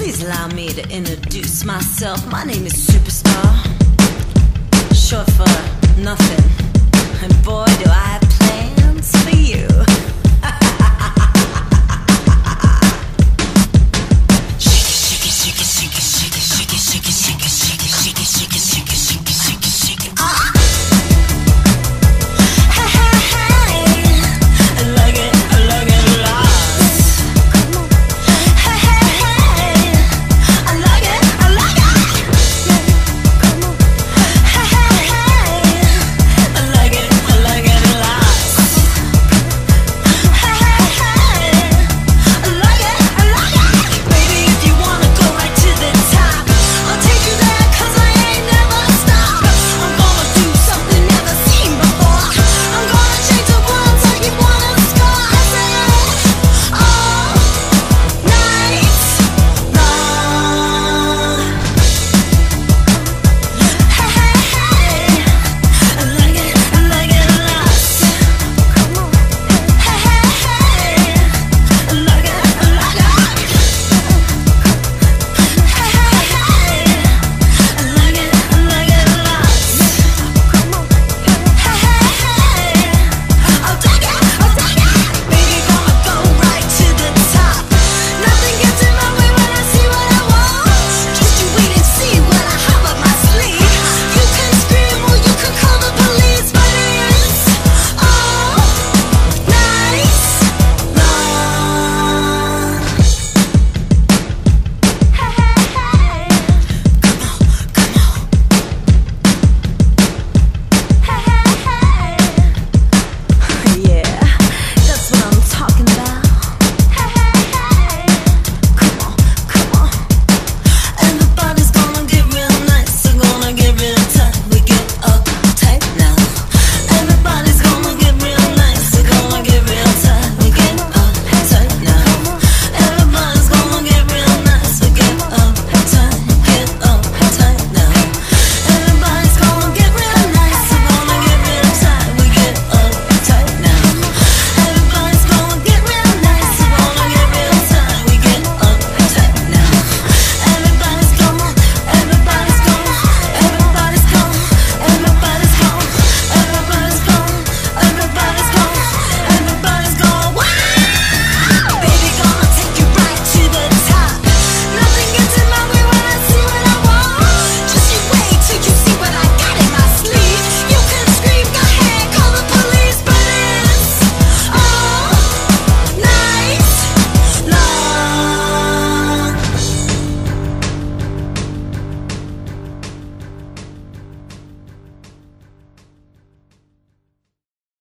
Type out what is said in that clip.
Please allow me to introduce myself. My name is Superstar, short for nothing. And boy, do I have.